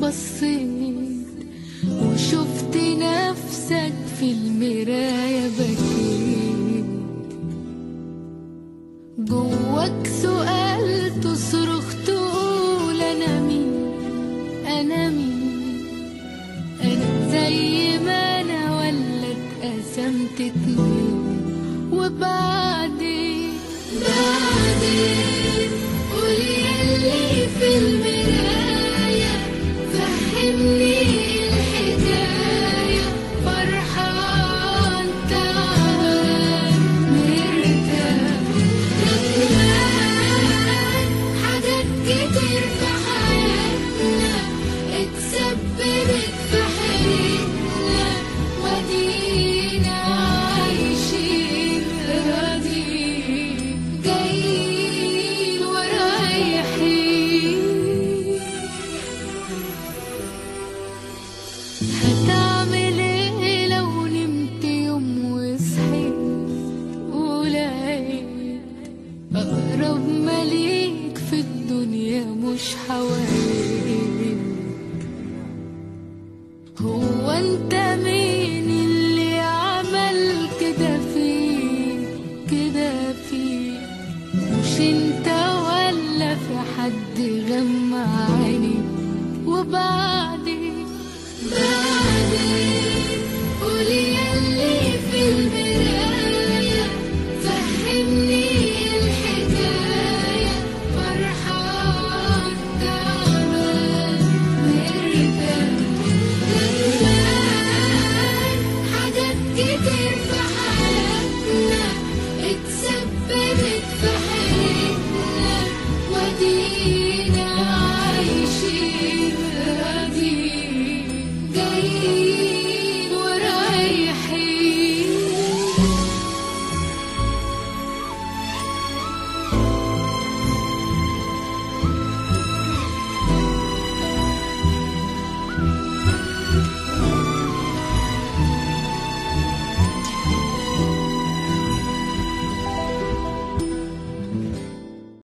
بصيت وشفت نفسك في المراية بكيت. جواك سؤال تصرخ تقول أنا مين؟ أنا مين؟ أنا زي ما أنا ولا اتقسمت اتنين. وبعدين؟ ولقيت أقرب مليك في الدنيا مش حواليك. هو أنت مين اللي عمل كده فيك كده فيك؟ مش أنت ولا في حد غمى عينيك وبعدين؟ بعدين؟ Get it.